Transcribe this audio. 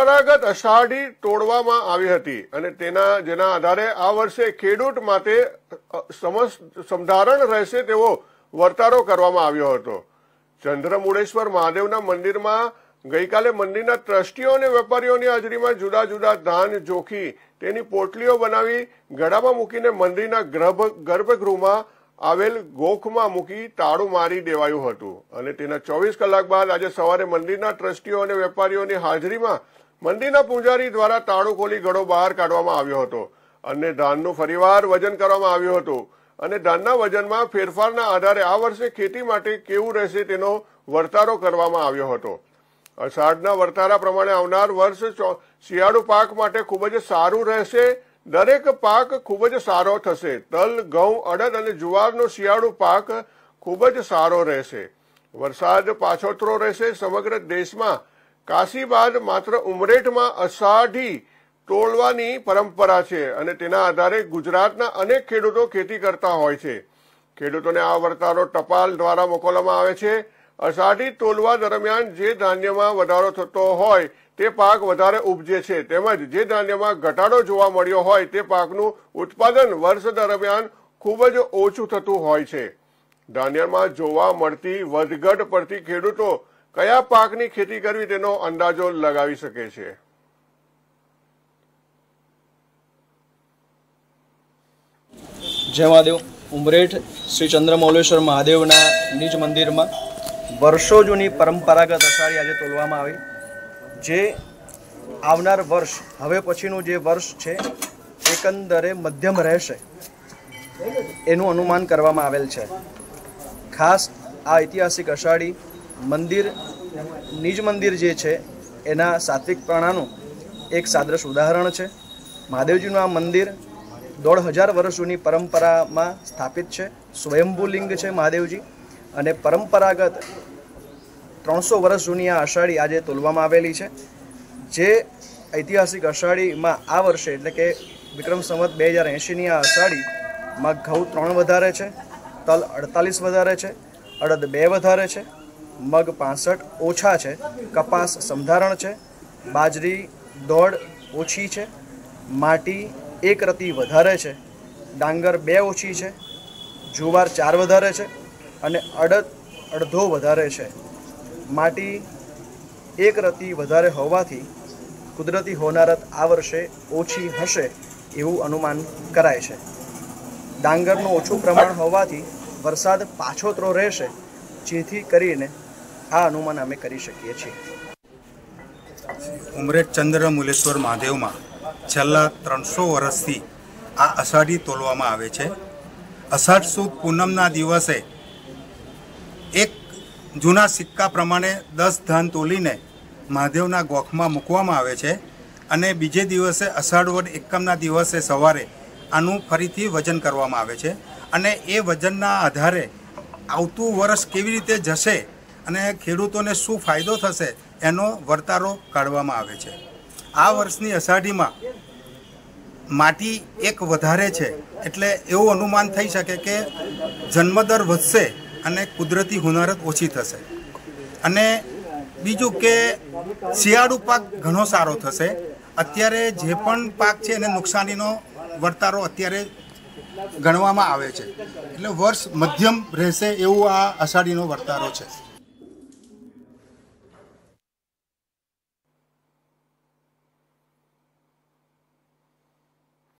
પરંપરાગત અષાઢી તોડવામાં આવી હતી અને તેના, જેના આધારે આ વર્ષે ખેડૂત માટે સમધારણ રહેશે તેવો વર્તારો કરવામાં આવ્યો હતો. ચંદ્રમુડેશ્વર મહાદેવના મંદિરમાં ગઈકાલે મંદિરના ટ્રસ્ટીઓ અને વેપારીઓની હાજરીમાં જુદા જુદા ધાન જોખી તેની પોટલીઓ બનાવી ગળામાં મૂકીને મંદિરના ગર્ભ, ગર્ભગૃહમાં આવેલ ગોખમાં મૂકી તાળું મારી દેવાયું હતું. અને તેના ચોવીસ કલાક બાદ આજે સવારે મંદિરના ટ્રસ્ટીઓ અને વેપારીઓની હાજરીમાં મંદિરના પૂજારી દ્વારા તાળું ખોલી ગળો બહાર કાઢવામાં આવ્યો હતો અને ધાનનું ફરીવાર વજન કરવામાં આવ્યું હતું. અને ધાનના વજનમાં ફેરફારના આધારે આ વર્ષે ખેતી માટે કેવું રહેશે તેનો વર્તારો કરવામાં આવ્યો હતો. અષાઢના વર્તારા પ્રમાણે આવનાર વર્ષ શિયાળુ પાક માટે ખૂબ જ સારું રહેશે. દરેક પાક ખૂબ જ સારો થશે. તલ, ઘઉં, અડદ અને જુવારનો શિયાળુ પાક ખૂબ જ સારો રહેશે. વરસાદ પાછોતરો રહેશે. સમગ્ર દેશમાં કાશી બાદ માત્ર ઉમરેઠમાં અષાઢી તોડવાની પરંપરા છે અને તેના આધારે ગુજરાતના અનેક ખેડૂતો ખેતી કરતા હોય છે. ખેડૂતોને આ વર્તારો ટપાલ દ્વારા મોકલવામાં આવે છે. અષાઢી તોલવા દરમિયાન જે ધાન્યમાં વધારો થતો હોય તે પાક વધારે ઉપજે છે તેમજ જે ધાન્યમાં ઘટાડો જોવા મળ્યો હોય તે પાકનું ઉત્પાદન વર્ષ દરમિયાન ખૂબ જ ઓછું થતું હોય છે. ધાન્યમાં જોવા મળતી વધઘટ પડતી ખેડૂતો કયા પાકની ખેતી કરવી તેનો અંદાજો લગાવી શકે છે? જય મહાદેવ. ઉમરેઠ શ્રી ચંદ્રમૌલેશ્વર મહાદેવના નિજ મંદિરમાં વર્ષો જૂની પરંપરાગત અષાઢી આજે તોલવામાં આવી. જે આવનાર વર્ષ, હવે પછીનું જે વર્ષ છે, એકંદરે મધ્યમ રહેશે. એનું અનુમાન કરવામાં આવેલ છે. ખાસ આ ઐતિહાસિક અષાઢી મંદિર, નિજ મંદિર જે છે, એના સાત્વિક પ્રણાનું એક સાદ્રશ ઉદાહરણ છે. મહાદેવજીનું આ મંદિર દોઢ હજાર વર્ષ જૂની પરંપરામાં સ્થાપિત છે. સ્વયંભૂલિંગ છે મહાદેવજી. અને પરંપરાગત ત્રણસો વર્ષ જૂની આ અષાઢી આજે તોલવામાં આવેલી છે. જે ઐતિહાસિક અષાઢીમાં આ વર્ષે, એટલે કે વિક્રમ સંવત બે હજાર એંશીની આ અષાઢીમાં ઘઉં ત્રણ વધારે છે, તલ અડતાલીસ વધારે છે, અડદ બે વધારે છે મગ પાસઠ ઓછા છે, કપાસ સમધારણ છે, બાજરી દોઢ ઓછી છે, માટી એક રતી વધારે છે, ડાંગર બે ઓછી છે, જુવાર ચાર વધારે છે અને અડદ અડધો વધારે છે. માટી એક રતી વધારે હોવાથી કુદરતી હોનારત આ વર્ષે ઓછી હશે એવું અનુમાન કરાય છે. ડાંગરનું ઓછું પ્રમાણ હોવાથી વરસાદ પાછોતરો રહેશે, જેથી કરીને આ અનુમાન અમે કરી શકીએ છીએ. ઉમરેઠ ચંદ્ર મુલેશ્વર મહાદેવમાં છેલ્લા ત્રણસો વર્ષથી આ અષાઢી તોલવામાં આવે છે. અષાઢ સુદ પૂનમના દિવસે એક જૂના સિક્કા પ્રમાણે દસ ધાન તોલીને મહાદેવના ગોખમાં મૂકવામાં આવે છે અને બીજે દિવસે અષાઢ વડ એકમના દિવસે સવારે આનું ફરીથી વજન કરવામાં આવે છે. અને એ વજનના આધારે આવતું વર્ષ કેવી રીતે જશે અને ખેડૂતોને શું ફાયદો થશે એનો વર્તારો કાઢવામાં આવે છે. આ વર્ષની અષાઢીમાં માટી એક વધારે છે એટલે એવું અનુમાન થઈ શકે કે જન્મદર વધશે અને કુદરતી હુનારત ઓછી થશે. અને બીજું કે શિયાળુ પાક ઘણો સારો થશે. અત્યારે જે પણ પાક છે એને નુકસાનીનો વર્તારો અત્યારે ગણવામાં આવે છે. એટલે વર્ષ મધ્યમ રહેશે એવું આ અષાઢીનો વર્તારો છે.